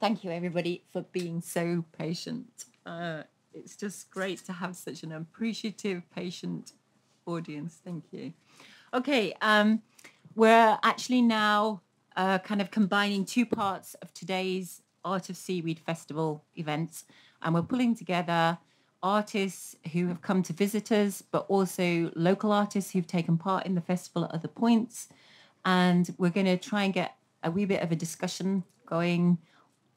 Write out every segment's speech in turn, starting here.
Thank you, everybody, for being so patient. Uh, it's just great to have such an appreciative, patient audience. Thank you. Okay, um, we're actually now uh, kind of combining two parts of today's Art of Seaweed Festival events, and we're pulling together artists who have come to visit us, but also local artists who've taken part in the festival at other points. And we're going to try and get a wee bit of a discussion going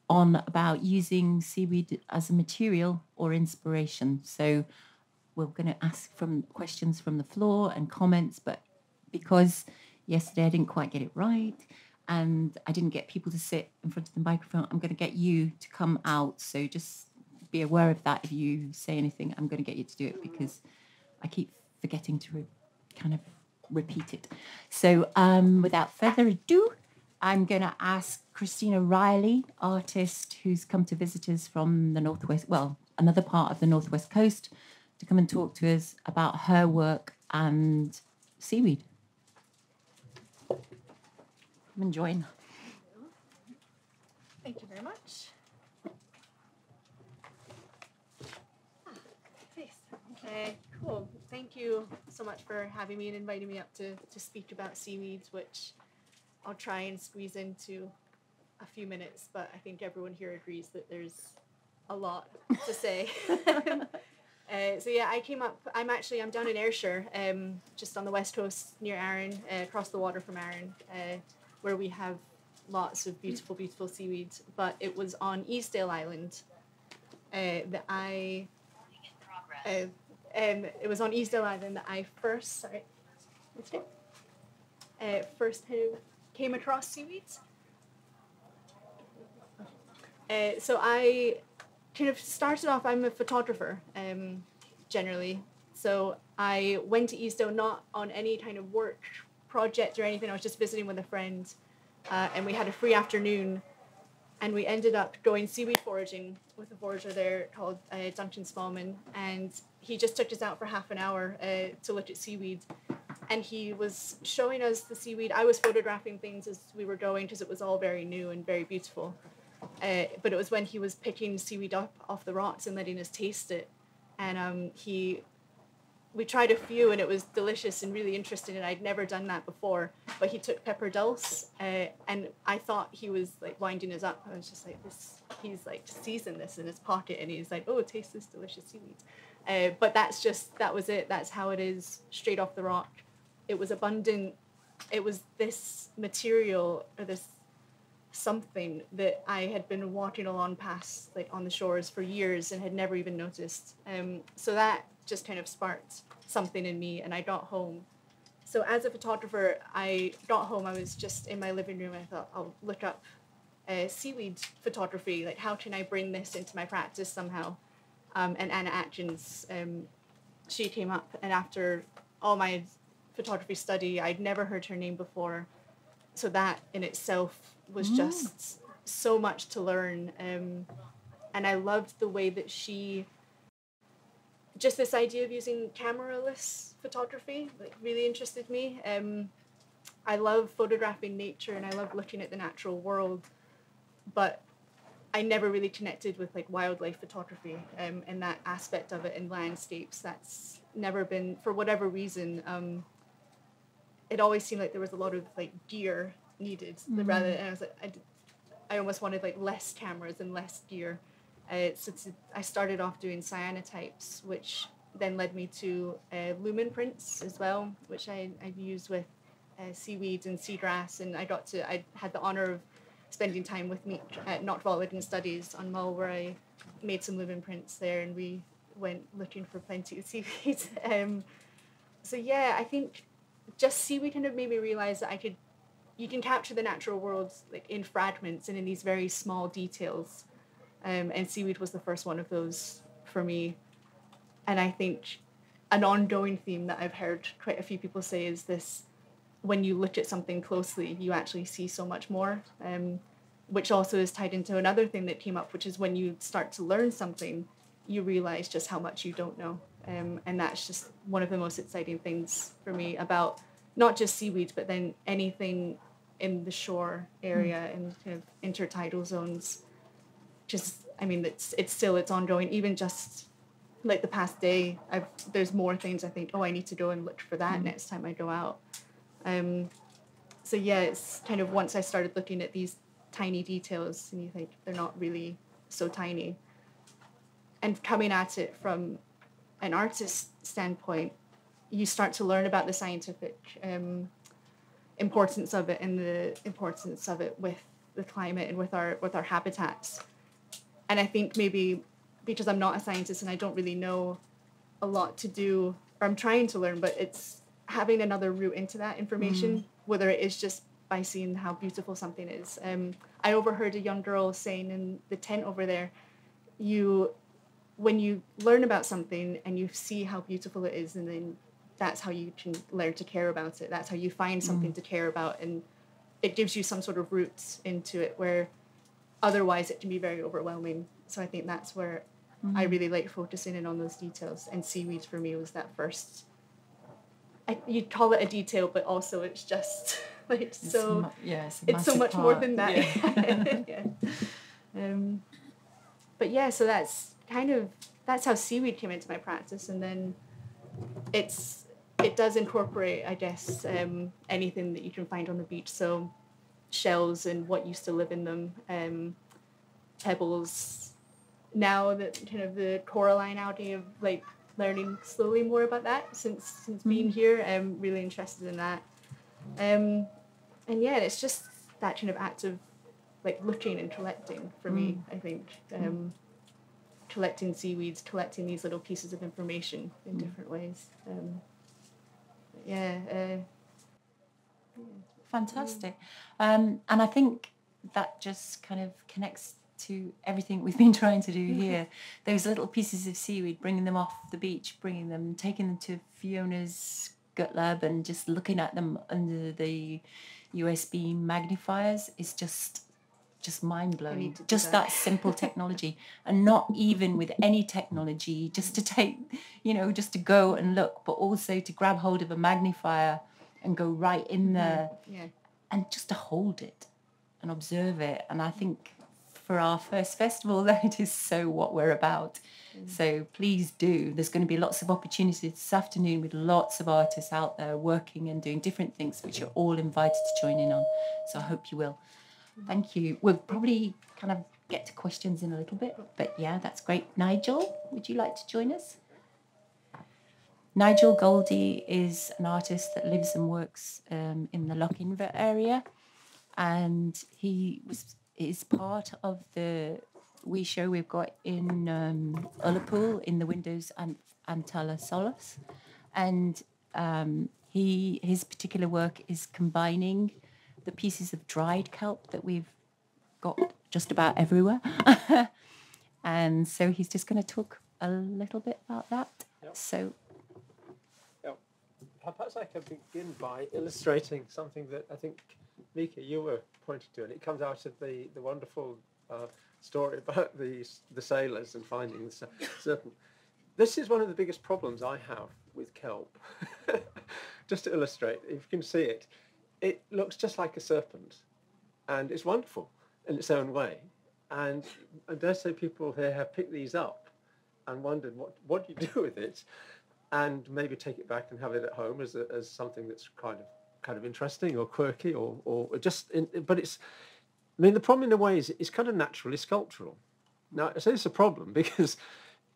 on about using seaweed as a material or inspiration. So we're going to ask from questions from the floor and comments, but because yesterday I didn't quite get it right and I didn't get people to sit in front of the microphone, I'm going to get you to come out. So just be aware of that. If you say anything, I'm going to get you to do it because I keep forgetting to kind of repeat it. So um, without further ado, I'm going to ask Christina Riley, artist who's come to visit us from the Northwest, well, another part of the Northwest Coast, to come and talk to us about her work and seaweed. Come and join. Thank you very much. Okay. Cool. Thank you so much for having me and inviting me up to, to speak about seaweeds, which I'll try and squeeze into a few minutes, but I think everyone here agrees that there's a lot to say. uh, so yeah, I came up. I'm actually I'm down in Ayrshire, um, just on the west coast near Arran, uh, across the water from Arran, uh, where we have lots of beautiful, beautiful seaweed. But it was on Easdale Island uh, that I. Uh, um, it was on Easdale Island that I first sorry, uh, first came across seaweeds. Uh, so I kind of started off. I'm a photographer, um, generally. So I went to Easdale not on any kind of work project or anything. I was just visiting with a friend, uh, and we had a free afternoon, and we ended up going seaweed foraging with a forager there called uh, Duncan Smallman, and he just took us out for half an hour uh, to look at seaweed. And he was showing us the seaweed. I was photographing things as we were going because it was all very new and very beautiful. Uh, but it was when he was picking seaweed up off the rocks and letting us taste it. And um, he, we tried a few and it was delicious and really interesting. And I'd never done that before. But he took pepper dulse, uh, and I thought he was like winding us up. I was just like, this. He's like seasoned this in his pocket, and he's like, oh, taste this delicious seaweed. Uh, but that's just that was it. That's how it is, straight off the rock. It was abundant. It was this material or this something that I had been walking along past, like on the shores for years and had never even noticed. Um, so that just kind of sparked something in me, and I got home. So as a photographer, I got home. I was just in my living room. I thought I'll look up uh, seaweed photography. Like, how can I bring this into my practice somehow? Um, and Anna Atkins, um, she came up, and after all my photography study, I'd never heard her name before. So that in itself was mm. just so much to learn. Um, and I loved the way that she, just this idea of using cameraless photography, like really interested me. Um, I love photographing nature and I love looking at the natural world, but I never really connected with like wildlife photography um, and that aspect of it in landscapes. That's never been, for whatever reason, um, it always seemed like there was a lot of like gear needed mm-hmm. rather and I was like I, I almost wanted like less cameras and less gear uh, so I started off doing cyanotypes which then led me to uh, lumen prints as well which I, I've used with uh, seaweeds and seagrass and I got to I had the honor of spending time with me at Knockvologan Studies on Mull where I made some lumen prints there and we went looking for plenty of seaweed um, so yeah I think just seaweed kind of made me realize that I could you can capture the natural world like in fragments and in these very small details. Um, and seaweed was the first one of those for me. And I think an ongoing theme that I've heard quite a few people say is this when you look at something closely, you actually see so much more. Um, which also is tied into another thing that came up, which is when you start to learn something, you realize just how much you don't know. Um, and that's just one of the most exciting things for me about not just seaweeds, but then anything in the shore area mm. and kind of intertidal zones. just I mean it's it's still it's ongoing. Even just like the past day, I've there's more things I think. Oh, I need to go and look for that mm. next time I go out. Um, so yeah, it's kind of once I started looking at these tiny details, and you think they're not really so tiny. And coming at it from an artist standpoint, you start to learn about the scientific um, importance of it and the importance of it with the climate and with our with our habitats. And I think maybe because I'm not a scientist and I don't really know a lot to do, or I'm trying to learn, but it's having another route into that information, mm. whether it is just by seeing how beautiful something is. Um, I overheard a young girl saying in the tent over there, you, when you learn about something and you see how beautiful it is, and then that's how you can learn to care about it. That's how you find something mm. to care about, and it gives you some sort of roots into it where otherwise it can be very overwhelming. So I think that's where mm. I really like focusing in on those details. And seaweed for me was that first. I, you'd call it a detail, but also it's just like it's so. Mu- yeah, it's, it's so much part. more than that. Yeah. yeah. Um, but yeah, so that's kind of that's how seaweed came into my practice, and then it's it does incorporate, I guess, um, anything that you can find on the beach. So shells and what used to live in them, um, pebbles. Now that kind of the coralline algae of like learning slowly more about that since since mm-hmm. being here. I'm really interested in that. Um, and yeah, it's just that kind of act of like looking and collecting for mm. me. I think um, collecting seaweeds, collecting these little pieces of information in mm. different ways. Um, yeah, uh, yeah. Fantastic. Um, and I think that just kind of connects to everything we've been trying to do here. Those little pieces of seaweed, bringing them off the beach, bringing them, taking them to Fiona's gut lab and just looking at them under the USB magnifiers is just just mind blowing. Just that. that simple technology, and not even with any technology, just to take, you know, just to go and look, but also to grab hold of a magnifier and go right in mm-hmm. there, yeah. and just to hold it and observe it. And I think for our first festival, that is so what we're about. Mm. So please do. There's going to be lots of opportunities this afternoon with lots of artists out there working and doing different things, which you're all invited to join in on. So I hope you will. Thank you. We'll probably kind of get to questions in a little bit, but yeah, that's great. Nigel, would you like to join us? Nigel Goldie is an artist that lives and works um, in the Lochinver area, and he was is part of the we show we've got in um, Ullapool in the windows and An Talla Solais, and um, he his particular work is combining the pieces of dried kelp that we've got just about everywhere. and so he's just going to talk a little bit about that. Yep. So. Yep. Perhaps I can begin by illustrating something that I think, Mika, you were pointing to, and it comes out of the, the wonderful uh, story about the, the sailors and finding the serpent. This is one of the biggest problems I have with kelp. Just to illustrate, if you can see it, it looks just like a serpent, and it's wonderful in its own way. And I dare say people here have picked these up and wondered what what do you do with it, and maybe take it back and have it at home as a, as something that's kind of kind of interesting or quirky or or just. In, but it's, I mean, the problem in a way is it's kind of naturally sculptural. Now, I say it's a problem because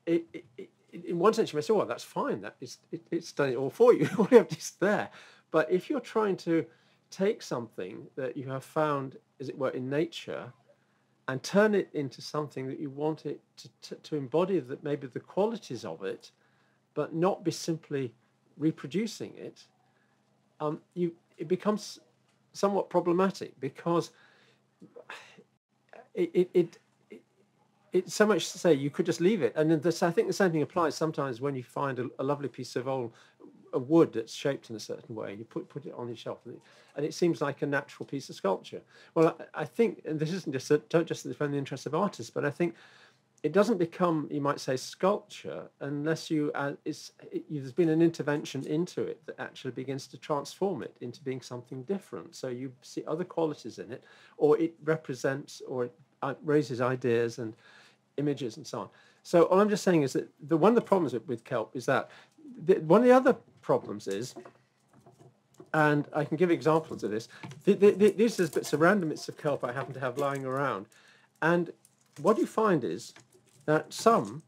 it, it, it in one sense you may say, well, that's fine. That is, it, it's done it all for you. you have is there. But if you're trying to take something that you have found, as it were, in nature and turn it into something that you want it to, to, to embody that maybe the qualities of it, but not be simply reproducing it, um, you, it becomes somewhat problematic because it, it, it, it it's so much to say you could just leave it. And this, I think the same thing applies sometimes when you find a, a lovely piece of old a wood that's shaped in a certain way, and you put put it on your shelf, and it, and it seems like a natural piece of sculpture. Well, I, I think, and this isn't just a, don't just defend the interests of artists, but I think it doesn't become, you might say, sculpture unless you uh, it's, it, there's been an intervention into it that actually begins to transform it into being something different. So you see other qualities in it, or it represents, or it uh, raises ideas and images and so on. So all I'm just saying is that the one of the problems with, with kelp is that the, one of the other problems is, and I can give examples of this. The, the, the, these are bits of random bits of kelp I happen to have lying around, and what you find is that some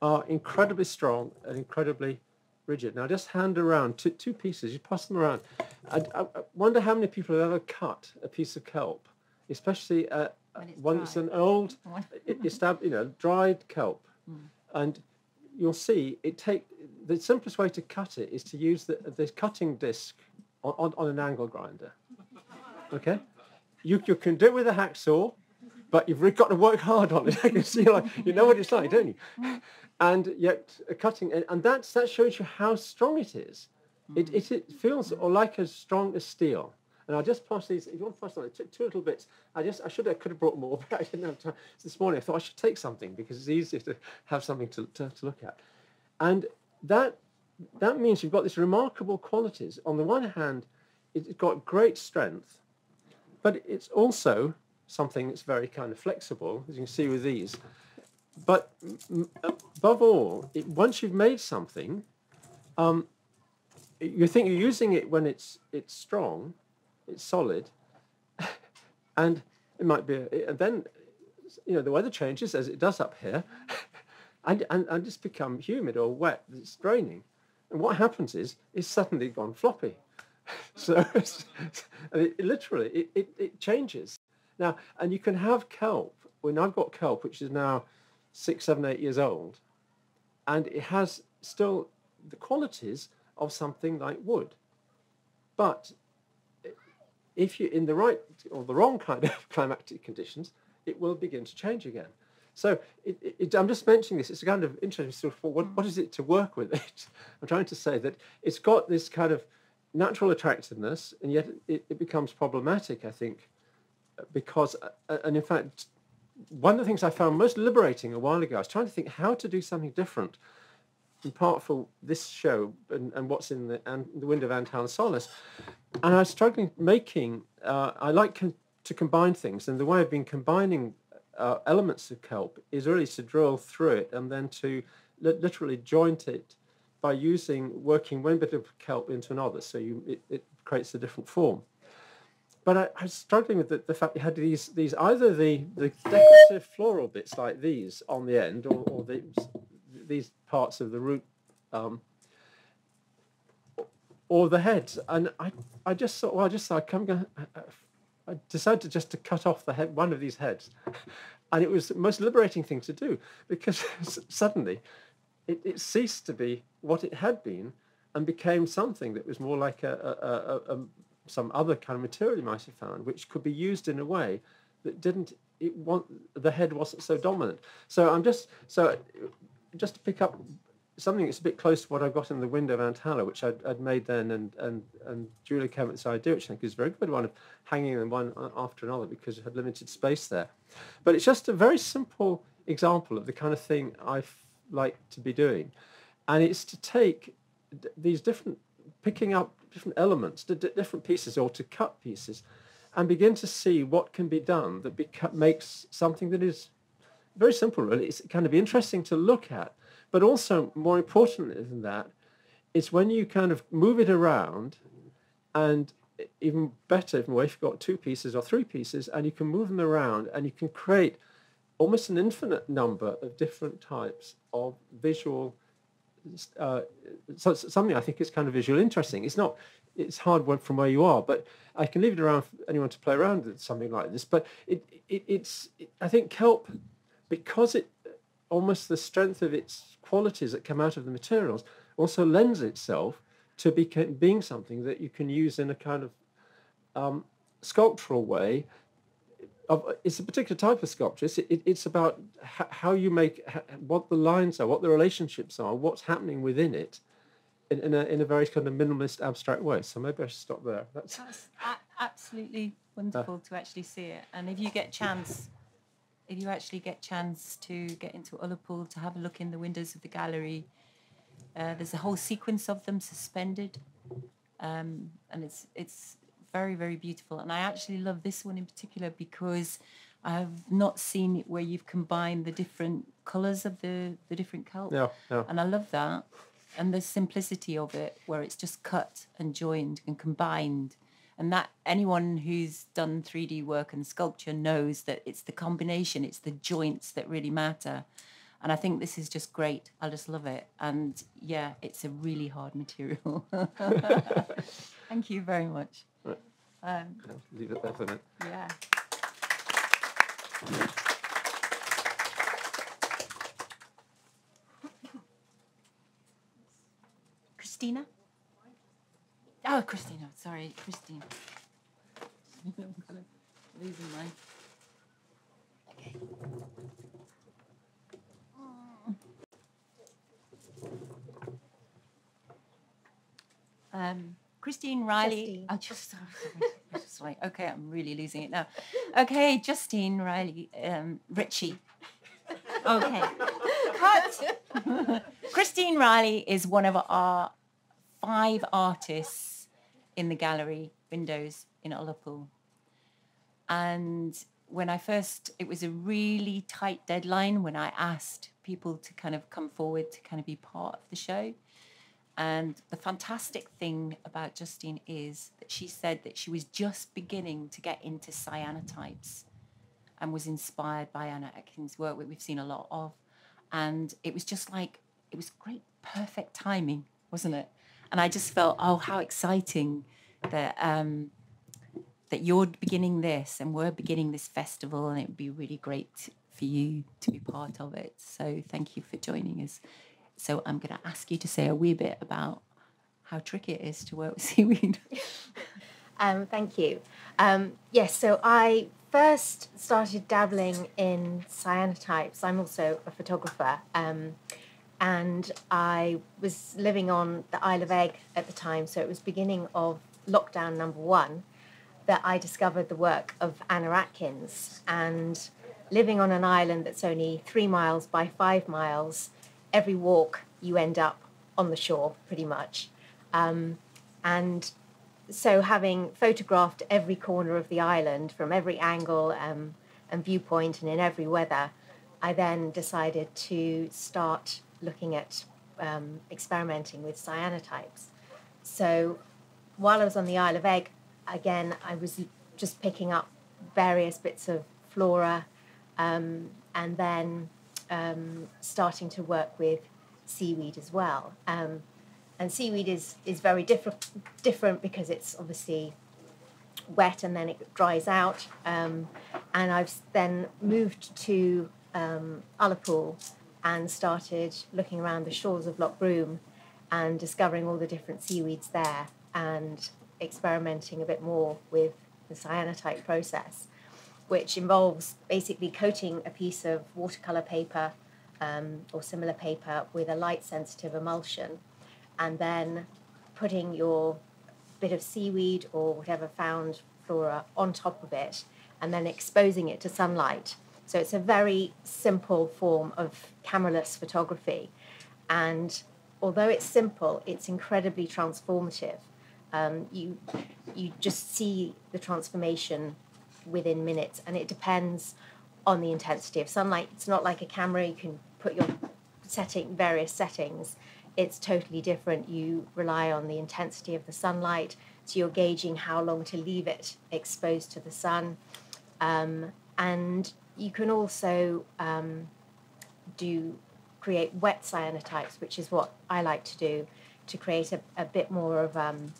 are incredibly strong and incredibly rigid. Now just hand around two, two pieces, you pass them around. I, I wonder how many people have ever cut a piece of kelp, especially uh, one that's an old, you know, dried kelp. Mm. And you'll see it take the simplest way to cut it is to use the, the cutting disc on, on, on an angle grinder. Okay? You, you can do it with a hacksaw, but you've really got to work hard on it. you see, like, you know what it's like, don't you? And yet, a cutting, and, and that's, that shows you how strong it is. It, it, it feels like as strong as steel. And I'll just pass these, if you want to pass on, two, two little bits. I just, I should have, could have brought more, but I didn't have time. This morning I thought I should take something because it's easier to have something to, to, to look at. And that, that means you've got these remarkable qualities. On the one hand, it's got great strength, but it's also something that's very kind of flexible, as you can see with these. But above all, it, once you've made something, um, you think you're using it when it's it's strong, it's solid, and it might be, a, and then, you know, the weather changes as it does up here, and, and, and it's become humid or wet, it's draining. And what happens is, it's suddenly gone floppy. so it, it, literally, it, it, it changes. Now, and you can have kelp, when I've got kelp, which is now six, seven, eight years old, and it has still the qualities of something like wood. But if you're in the right or the wrong kind of climatic conditions, it will begin to change again. So it, it, I'm just mentioning this. It's a kind of interesting sort of what, what is it to work with it? I'm trying to say that it's got this kind of natural attractiveness, and yet it, it becomes problematic, I think, because, uh, and in fact, one of the things I found most liberating a while ago, I was trying to think how to do something different, in part for this show and, and what's in the, and the Wind of An Talla Solais. And I was struggling making, uh, I like con- to combine things, and the way I've been combining uh, elements of kelp is really to drill through it and then to li- literally joint it by using, working one bit of kelp into another, so you, it, it creates a different form. But I, I was struggling with the, the fact you had these, these either the, the decorative floral bits like these on the end or, or these, these parts of the root um, or the heads. And I, I just thought, well, I just thought, I'm going uh, uh, I decided to just to cut off the head, one of these heads. and it was the most liberating thing to do because suddenly it, it ceased to be what it had been and became something that was more like a, a, a, a um, some other kind of material you might have found, which could be used in a way that didn't it want the head wasn't so dominant. So I'm just so just to pick up something that's a bit close to what I've got in the window of An Talla, which I'd, I'd, made then, and and and Julia Kemet's idea, which I think is a very good one of hanging them one uh, after another because it had limited space there. But it's just a very simple example of the kind of thing I like to be doing, and it's to take these different, picking up different elements, different pieces, or to cut pieces, and begin to see what can be done that makes something that is very simple, really. It's kind of interesting to look at but also, more importantly than that, it's when you kind of move it around and even better if you've got two pieces or three pieces and you can move them around and you can create almost an infinite number of different types of visual uh, so something I think is kind of visually interesting. It's not, it's hard work from where you are, but I can leave it around for anyone to play around with something like this. But it, it it's, it, I think kelp, because it almost the strength of its qualities that come out of the materials also lends itself to be, being something that you can use in a kind of um, sculptural way. Of, it's a particular type of sculpture. It's, it, it's about how you make, what the lines are, what the relationships are, what's happening within it in, in, a, in a very kind of minimalist, abstract way. So maybe I should stop there. That's, That's a- absolutely wonderful uh, to actually see it. And if you get chance if you actually get chance to get into Ullapool to have a look in the windows of the gallery, uh, there's a whole sequence of them suspended, um, and it's it's very very beautiful. And I actually love this one in particular because I've not seen it where you've combined the different colours of the, the different kelp. No, no. And I love that. And the simplicity of it, where it's just cut and joined and combined. And that anyone who's done 3D work and sculpture knows that it's the combination, it's the joints that really matter. And I think this is just great. I just love it. And yeah, it's a really hard material. Thank you very much. Right. Um, leave it there for a minute. yeah. Christina? Oh, Christina. Sorry, Christine. I'm kind of losing my. Okay. Um, Christine Riley. Justine. Oh, just sorry, sorry. I was just like, okay, I'm really losing it now. Okay, Justine Riley, um, Ritchie. Okay, cut. Christine Riley is one of our five artists in the gallery windows in Ullapool. And when I first, it was a really tight deadline when I asked people to kind of come forward to kind of be part of the show. And the fantastic thing about Justine is that she said that she was just beginning to get into cyanotypes and was inspired by Anna Atkins' work, which we've seen a lot of. And it was just like, it was great, perfect timing, wasn't it? And I just felt, oh, how exciting that um, that you're beginning this and we're beginning this festival, and it would be really great for you to be part of it. So thank you for joining us. So I'm going to ask you to say a wee bit about how tricky it is to work with seaweed. Um, thank you. Um, yes, so I first started dabbling in cyanotypes. I'm also a photographer. Um, and I was living on the Isle of Eigg at the time, so it was beginning of lockdown number one that I discovered the work of Anna Atkins. And living on an island that's only three miles by five miles, every walk you end up on the shore pretty much. Um, and so having photographed every corner of the island from every angle um, and viewpoint and in every weather, I then decided to start looking at um, experimenting with cyanotypes. So while I was on the Isle of Eigg, again, I was just picking up various bits of flora um, and then um, starting to work with seaweed as well. Um, and seaweed is, is very different different because it's obviously wet and then it dries out. Um, and I've then moved to um, Ullapool and started looking around the shores of Loch Broom and discovering all the different seaweeds there and experimenting a bit more with the cyanotype process, which involves basically coating a piece of watercolor paper um, or similar paper with a light sensitive emulsion and then putting your bit of seaweed or whatever found flora on top of it and then exposing it to sunlight. So it's a very simple form of cameraless photography. And although it's simple, it's incredibly transformative. Um, you, you just see the transformation within minutes, and it depends on the intensity of sunlight. It's not like a camera, you can put your setting, various settings it's totally different. You rely on the intensity of the sunlight, so you're gauging how long to leave it exposed to the sun. Um, and you can also um, do create wet cyanotypes, which is what I like to do, to create a, a bit more of um,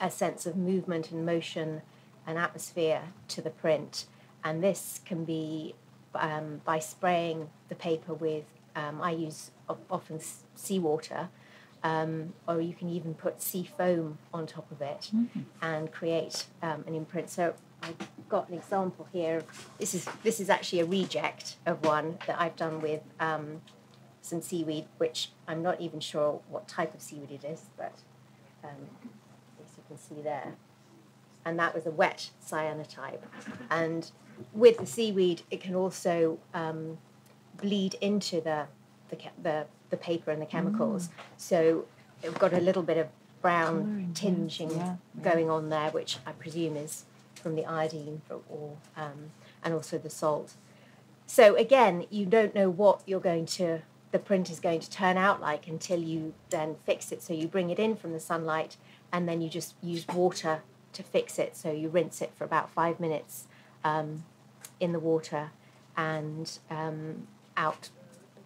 a sense of movement and motion and atmosphere to the print. And this can be um, by spraying the paper with, um, I use often seawater, um, or you can even put sea foam on top of it mm-hmm. and create um, an imprint. So I've got an example here. This is this is actually a reject of one that I've done with um, some seaweed, which I'm not even sure what type of seaweed it is, but um, as you can see there. And that was a wet cyanotype. And with the seaweed, it can also um, bleed into the the, the, the paper and the chemicals. Mm. So it's got a little bit of brown tinging yeah, yeah. going on there, which I presume is from the iodine for, or um, and also the salt. So again, you don't know what you're going to the print is going to turn out like until you then fix it. So you bring it in from the sunlight and then you just use water to fix it. So you rinse it for about five minutes um, in the water and um, out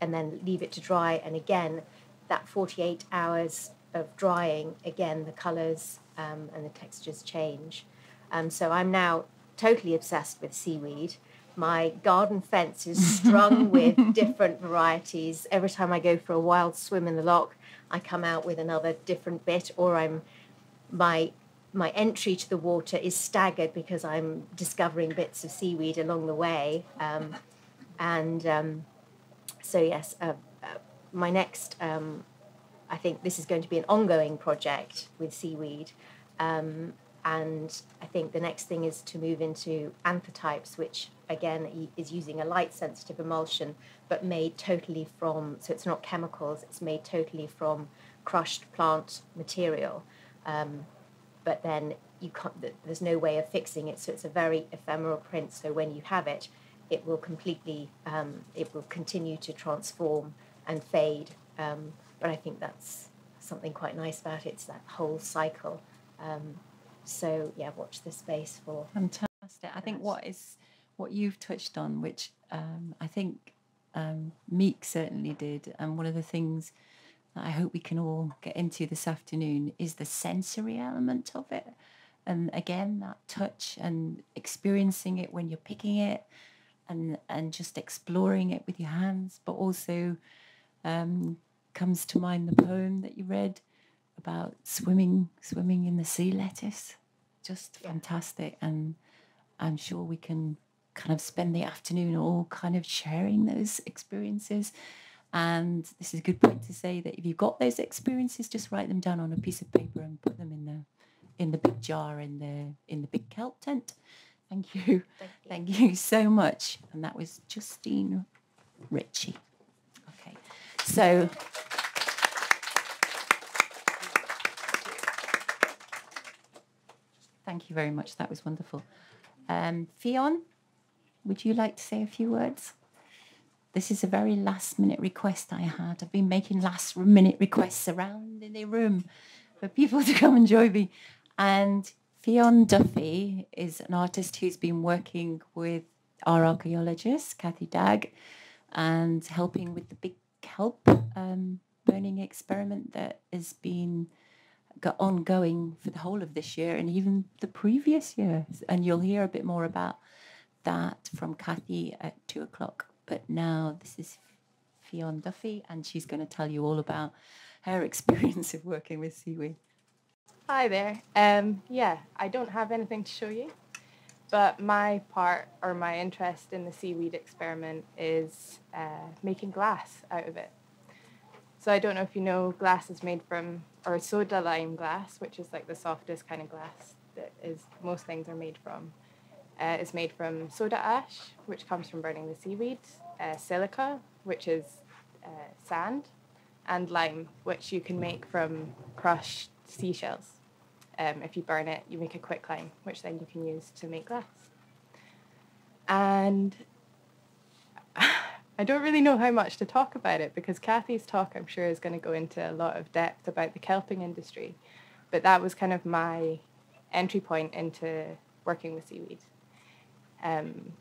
and then leave it to dry. And again, that 48 hours of drying, again, the colours um, and the textures change. Um, so I'm now totally obsessed with seaweed. My garden fence is strung with different varieties. Every time I go for a wild swim in the loch, I come out with another different bit, or I'm my my entry to the water is staggered because I'm discovering bits of seaweed along the way. Um, and um, so, yes, uh, uh, my next, um, I think this is going to be an ongoing project with seaweed. Um, and I think the next thing is to move into anthotypes, which again is using a light sensitive emulsion, but made totally from, so it's not chemicals, it's made totally from crushed plant material. Um, but then you can't, there's no way of fixing it, so it's a very ephemeral print. So when you have it, it will completely, um, it will continue to transform and fade. Um, but I think that's something quite nice about it. It's that whole cycle. Um, so yeah, watch this space for. Fantastic. I think what is what you've touched on, which um, I think um, Meek certainly did, and one of the things that I hope we can all get into this afternoon is the sensory element of it. And again, that touch and experiencing it when you're picking it and, and just exploring it with your hands, but also um, comes to mind the poem that you read about swimming swimming in the sea lettuce. Just fantastic. And I'm sure we can kind of spend the afternoon all kind of sharing those experiences. And this is a good point to say that if you've got those experiences, just write them down on a piece of paper and put them in the in the big jar in the in the big kelp tent. Thank you. Thank you, Thank you so much. And that was Justine Ritchie. Okay. So Thank you very much. That was wonderful. Um, Fionn, would you like to say a few words? This is a very last minute request I had. I've been making last minute requests around in the room for people to come and join me. And Fionn Duffy is an artist who's been working with our archaeologist, Kathy Dagg, and helping with the big kelp um, burning experiment that has been ongoing for the whole of this year and even the previous year. And you'll hear a bit more about that from Kathy at two o'clock. But now this is Fionn Duffy, and she's going to tell you all about her experience of working with seaweed. Hi there. Um, yeah, I don't have anything to show you, but my part or my interest in the seaweed experiment is uh, making glass out of it. So I don't know if you know, glass is made from, or soda lime glass, which is like the softest kind of glass that is most things are made from. Uh, is made from soda ash, which comes from burning the seaweed, uh, silica, which is uh, sand, and lime, which you can make from crushed seashells. Um, if you burn it, you make a quicklime, which then you can use to make glass. And I don't really know how much to talk about it because Kathy's talk, I'm sure, is going to go into a lot of depth about the kelping industry. But that was kind of my entry point into working with seaweed. Um,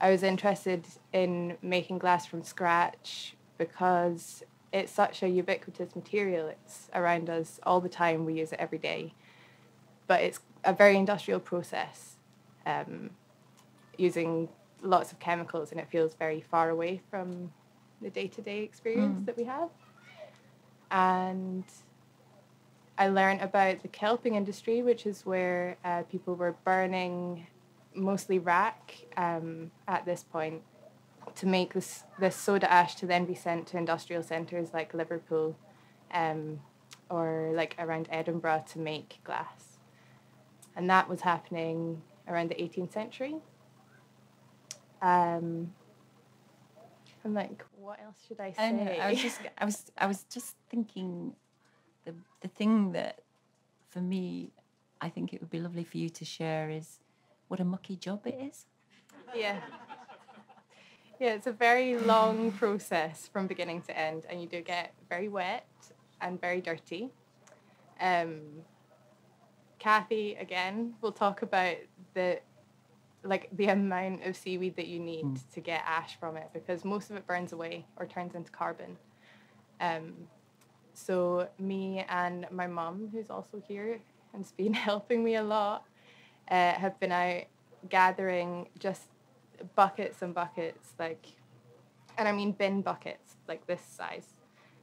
I was interested in making glass from scratch because it's such a ubiquitous material. It's around us all the time. We use it every day. But it's a very industrial process um, using lots of chemicals and it feels very far away from the day-to-day experience mm. that we have. And i learned about the kelping industry which is where uh, people were burning mostly wrack um, at this point to make this, this soda ash to then be sent to industrial centres like liverpool um, or like around edinburgh to make glass. And that was happening around the 18th century um, I'm like, what else should I say? I, know, I was just, I was, I was just thinking, the the thing that, for me, I think it would be lovely for you to share is, what a mucky job it is. Yeah. Yeah, it's a very long process from beginning to end, and you do get very wet and very dirty. Um, Kathy again will talk about the like the amount of seaweed that you need Mm. to get ash from it because most of it burns away or turns into carbon. Um, so me and my mum, who's also here and's been helping me a lot, uh, have been out gathering just buckets and buckets, like, and I mean bin buckets like this size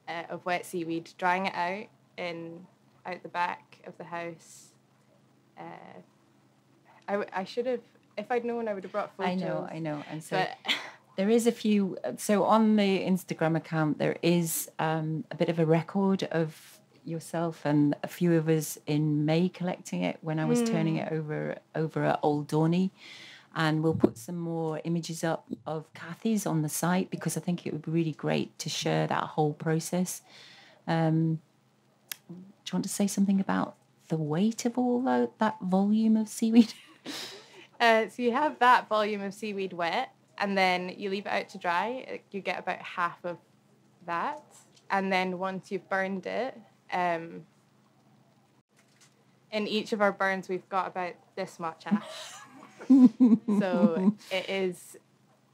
uh, of wet seaweed, drying it out in out the back of the house. Uh, I, I should have, if I'd known, I would have brought photos. I know, I know. And so But there is a few. So on the Instagram account, there is um, a bit of a record of yourself and a few of us in May collecting it when I was turning it over over at Old Dornie. And we'll put some more images up of Kathy's on the site because I think it would be really great to share that whole process. Um, do you want to say something about the weight of all that volume of seaweed? Uh, so you have that volume of seaweed wet, and then you leave it out to dry. You get about half of that, and then once you've burned it, um, in each of our burns we've got about this much ash. so it is.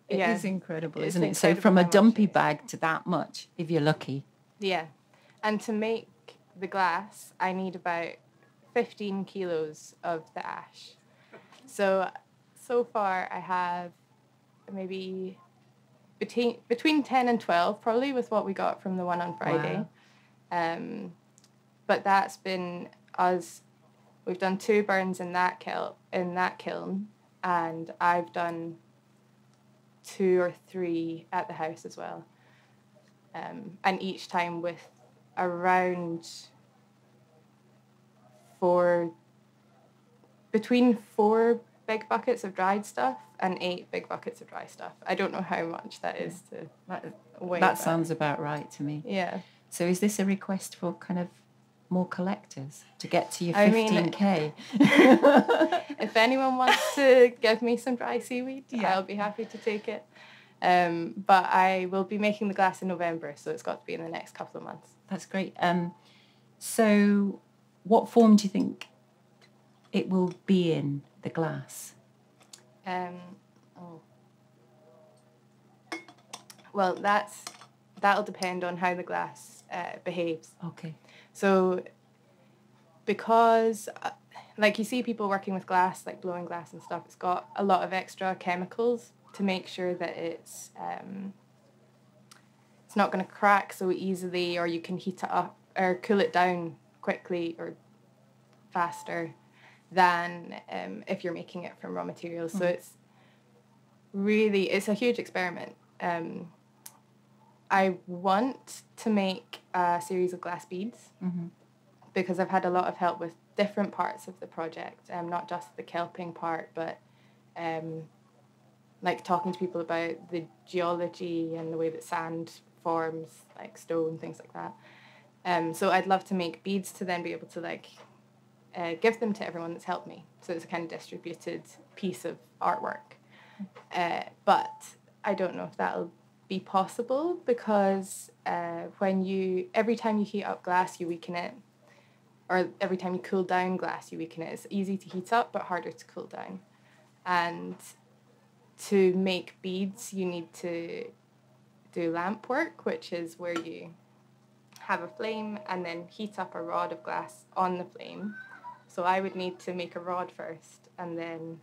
It is yeah, incredible, It's isn't it? So from a dumpy bag to that much, if you're lucky. yeah, and to make the glass, I need about fifteen kilos of the ash. So, so far I have maybe between between ten and twelve, probably with what we got from the one on Friday. Wow. Um, but that's been us. We've done two burns in that kiln, in that kiln, and I've done two or three at the house as well. Um, and each time with around four between four big buckets of dried stuff and eight big buckets of dry stuff. I don't know how much that is to That, weigh. that but- sounds about right to me. yeah. So is this a request for kind of more collectors to get to your I mean- 15k? if anyone wants to give me some dry seaweed, Yeah. I'll be happy to take it. Um, but I will be making the glass in November, so it's got to be in the next couple of months. That's great. Um, so what form do you think it will be in the glass? Um, oh. Well, that's that'll depend on how the glass uh, behaves. Okay. So, because, uh, like you see people working with glass, like blowing glass and stuff, it's got a lot of extra chemicals to make sure that it's um, it's not going to crack so easily, or you can heat it up or cool it down quickly or faster than um, if you're making it from raw materials. So it's really it's a huge experiment. Um, I want to make a series of glass beads hmm because I've had a lot of help with different parts of the project, um, not just the kelping part, but um, like talking to people about the geology and the way that sand forms, like stone, things like that. Um, so I'd love to make beads to then be able to like uh, give them to everyone that's helped me. So it's a kind of distributed piece of artwork. Uh, but I don't know if that'll be possible because uh, when you every time you heat up glass, you weaken it, or every time you cool down glass, you weaken it. It's easy to heat up, but harder to cool down. And to make beads, you need to do lamp work, which is where you have a flame and then heat up a rod of glass on the flame. So I would need to make a rod first and then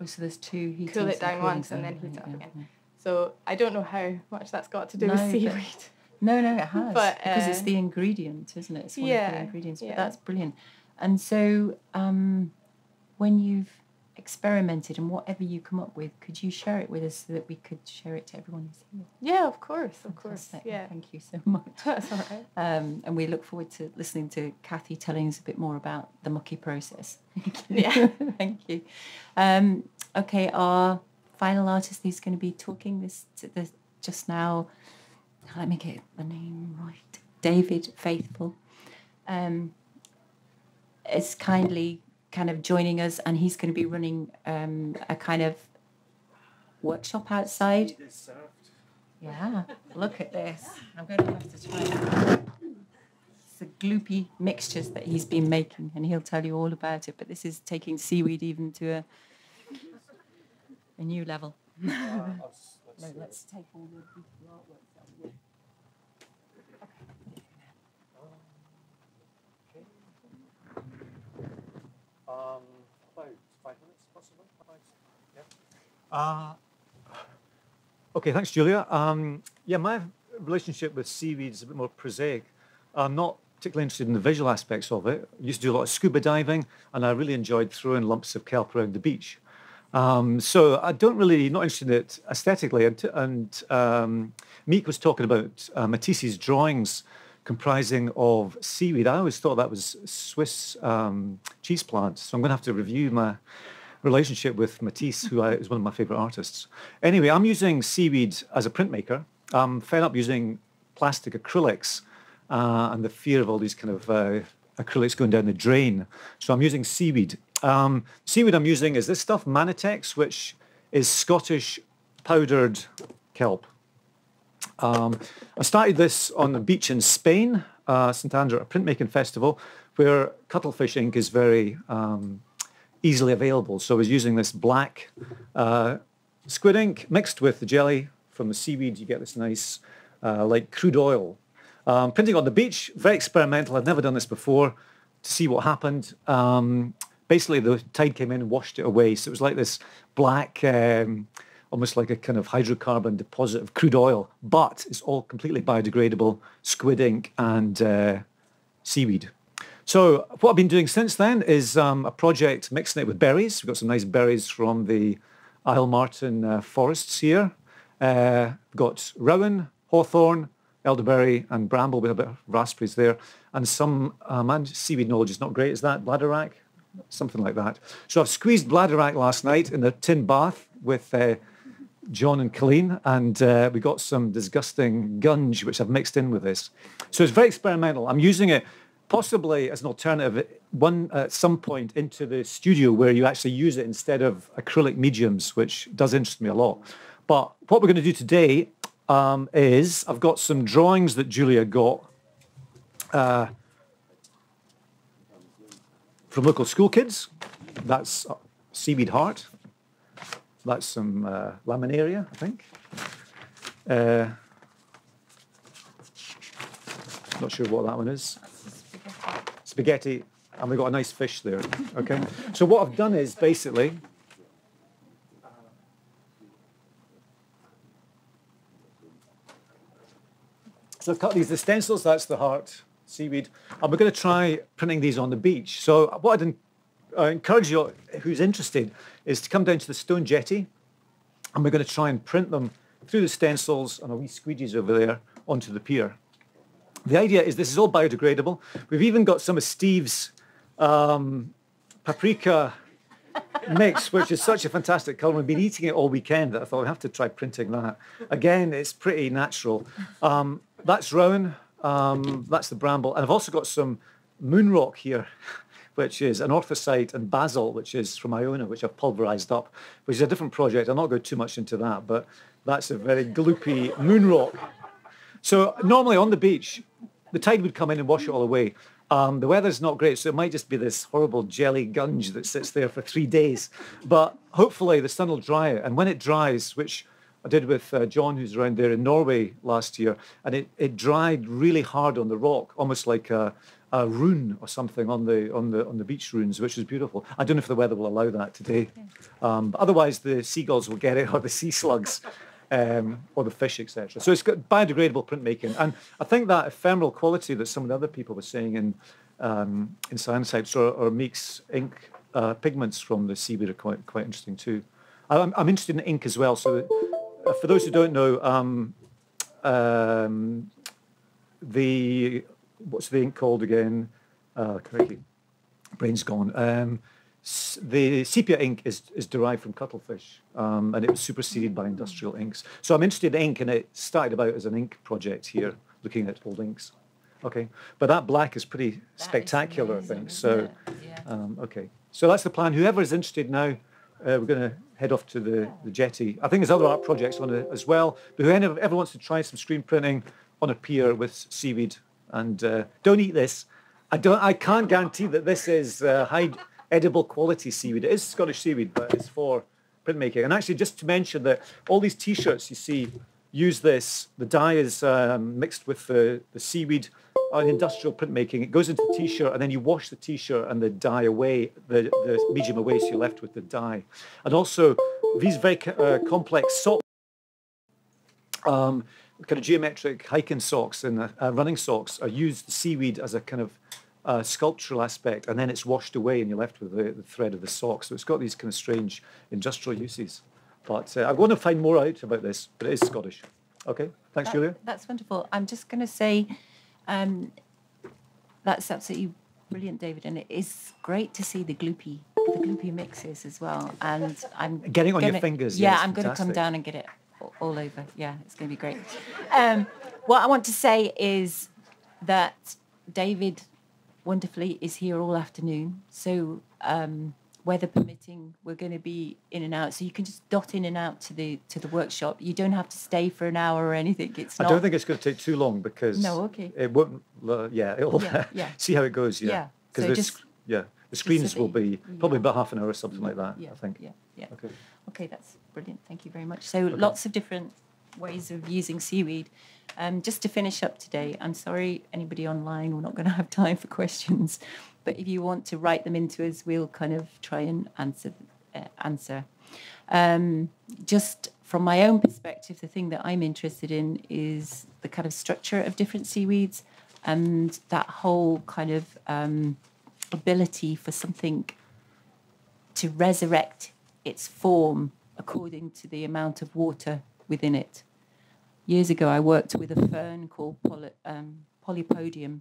Oh, so there's two. Cool it down once and then heat it up yeah, again. yeah. so I don't know how much that's got to do No, with seaweed. No, no, it has But, because it's uh, the ingredient, isn't it? It's one of the ingredients. But yeah. that's brilliant. And so, um, when you've experimented and whatever you come up with, could you share it with us so that we could share it to everyone who's here? Yeah, of course, of course. Yeah. Thank you so much. That's all right. Um, and we look forward to listening to Kathy telling us a bit more about the mucky process. Yeah. Thank you. Um, okay, our final artist who's going to be talking this, this just now. Let me get the name right. David Faithfull. Um, is kindly kind of joining us, and he's going to be running um, a kind of workshop outside. Yeah, look at this. I'm going to have to try it. It's the gloopy mixtures that he's been making, and he'll tell you all about it. But this is taking seaweed even to a, a new level. no, let's take all the artwork. Um, about five minutes, possibly. Yeah. Uh, okay, thanks, Julia. Um, yeah, my relationship with seaweed is a bit more prosaic. I'm not particularly interested in the visual aspects of it. I used to do a lot of scuba diving, and I really enjoyed throwing lumps of kelp around the beach. Um, so I don't really not interested in it aesthetically. And, and um, Meek was talking about uh, Matisse's drawings comprising of seaweed. I always thought that was Swiss um, cheese plants. So I'm going to have to review my relationship with Matisse, who I, is one of my favorite artists. Anyway, I'm using seaweed as a printmaker. I'm fed up using plastic acrylics uh, and the fear of all these kind of uh, acrylics going down the drain. So I'm using seaweed. Um, seaweed I'm using is this stuff, Manutex, which is Scottish powdered kelp. Um, I started this on the beach in Spain, uh, St Andrew, a printmaking festival, where cuttlefish ink is very um, easily available. So I was using this black uh, squid ink mixed with the jelly from the seaweed. You get this nice, uh, like crude oil. Um, printing on the beach, very experimental. I'd never done this before to see what happened. Um, basically, the tide came in and washed it away. So it was like this black, um, almost like a kind of hydrocarbon deposit of crude oil, but it's all completely biodegradable, squid ink and uh, seaweed. So what I've been doing since then is um, a project mixing it with berries. We've got some nice berries from the Isle Martin uh, forests here. Uh, got rowan, hawthorn, elderberry and bramble with a bit of raspberries there. And some, and seaweed knowledge is not great. Is that bladderwrack? Something like that. So I've squeezed bladderwrack last night in a tin bath with uh, John and Colleen, and uh, we got some disgusting gunge, which I've mixed in with this. So it's very experimental. I'm using it possibly as an alternative at one at some point into the studio where you actually use it instead of acrylic mediums, which does interest me a lot. But what we're going to do today um, is I've got some drawings that Julia got uh, from local school kids. That's uh, Seaweed Heart. That's some uh, laminaria, I think. Uh, not sure what that one is. Spaghetti, and we've got a nice fish there. Okay. So what I've done is basically So I've cut these the stencils, that's the heart, seaweed. And we're going to try printing these on the beach. So what I'd en- I encourage you who's interested is to come down to the stone jetty and we're going to try and print them through the stencils and a wee squeegees over there onto the pier. The idea is this is all biodegradable. We've even got some of Steve's um, paprika mix, which is such a fantastic colour. We've been eating it all weekend that I thought we have to try printing that. Again, it's pretty natural. Um, that's rowan, um, that's the bramble. And I've also got some moon rock here, which is anorthosite and basalt, which is from Iona, which I've pulverized up, which is a different project. I'll not go too much into that, but that's a very gloopy moon rock. So normally on the beach, the tide would come in and wash it all away. Um, the weather's not great, so it might just be this horrible jelly gunge that sits there for three days. But hopefully the sun will dry it. And when it dries, which I did with uh, John, who's around there in Norway last year, and it, it dried really hard on the rock, almost like a, a rune or something on the on the on the beach runes, which is beautiful. I don't know if the weather will allow that today. Um, but otherwise, the seagulls will get it, or the sea slugs, um, or the fish, etc. So it's got biodegradable printmaking, and I think that ephemeral quality that some of the other people were saying in um, in cyanotypes or, or Meek's ink uh, pigments from the seaweed are quite quite interesting too. I'm, I'm interested in ink as well. So uh, for those who don't know, um, um, the what's the ink called again? Uh, correctly, brain's gone. Um, the sepia ink is, is derived from cuttlefish, um, and it was superseded by industrial inks. So I'm interested in ink, and it started about as an ink project here, looking at old inks. Okay, but that black is pretty That is spectacular, I amazing, think. So. Yeah. um, okay, so that's the plan. Whoever is interested now, Uh, we're going to head off to the, the jetty. I think there's other art projects on it as well. But whoever ever wants to try some screen printing on a pier with seaweed, and uh, don't eat this. I don't. I can't guarantee that this is uh, high edible quality seaweed. It is Scottish seaweed, but it's for printmaking. And actually, just to mention that all these T-shirts you see use this. The dye is um, mixed with the, the seaweed uh, industrial printmaking. It goes into the T-shirt, and then you wash the T-shirt and the dye away, the, the medium away, so you're left with the dye. And also, these very uh, complex socks, um, kind of geometric hiking socks and uh, uh, running socks, are used seaweed as a kind of uh, sculptural aspect, and then it's washed away, and you're left with the, the thread of the sock. So it's got these kind of strange industrial uses. But uh, I want to find more out about this, but it is Scottish. Okay, thanks, That- Julia. That's wonderful. I'm just going to say um, that's absolutely brilliant, David, and it is great to see the gloopy, the gloopy mixes as well. And I'm Getting on your gonna- fingers, yeah, Yeah, I'm going to come down and get it all over. Yeah, it's going to be great. Um, what I want to say is that David wonderfully is here all afternoon. So um, weather permitting, we're going to be in and out. So you can just dot in and out to the to the workshop. You don't have to stay for an hour or anything. It's I not. don't think it's going to take too long because No, okay. it won't. Uh, yeah, it'll Yeah, yeah. see how it goes. Yeah, Yeah, because so just- yeah, the screens will be probably yeah. about half an hour or something like that. Yeah, I think. Yeah, yeah. Okay. Okay, that's brilliant. Thank you very much. So lots of different ways of using seaweed. Um, just to finish up today, I'm sorry anybody online, we're not going to have time for questions, but if you want to write them into us, we'll kind of try and answer. Uh, answer. Um, just from my own perspective, the thing that I'm interested in is the kind of structure of different seaweeds and that whole kind of um, ability for something to resurrect its form according to the amount of water within it. Years ago, I worked with a fern called poly, um, Polypodium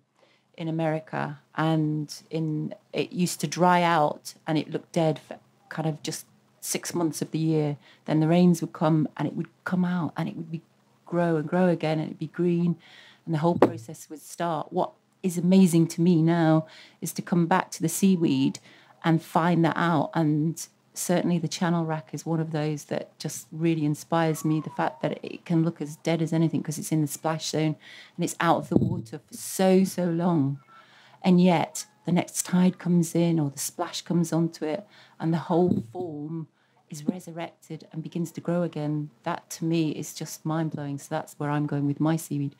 in America, and in it used to dry out and it looked dead for kind of just six months of the year. Then the rains would come and it would come out and it would be grow and grow again and it'd be green, and the whole process would start. What is amazing to me now is to come back to the seaweed and find that out and certainly the channel wrack is one of those that just really inspires me the fact that it can look as dead as anything because it's in the splash zone and it's out of the water for so so long. And yet the next tide comes in or the splash comes onto it and the whole form is resurrected and begins to grow again that to me is just mind-blowing. So that's where i'm going with my seaweed.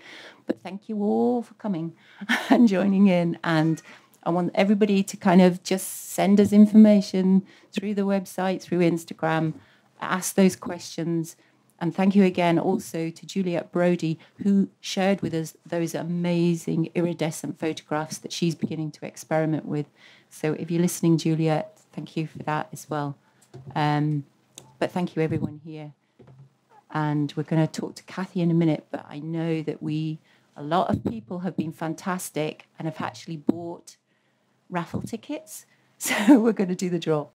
But thank you all for coming and joining in and I want everybody to kind of just send us information through the website, through Instagram, ask those questions. And thank you again also to Juliet Brody, who shared with us those amazing iridescent photographs that she's beginning to experiment with. So if you're listening, Juliet, thank you for that as well. Um, but thank you everyone here. And we're going to talk to Kathy in a minute, but I know that we, a lot of people have been fantastic and have actually bought raffle tickets. So we're going to do the draw.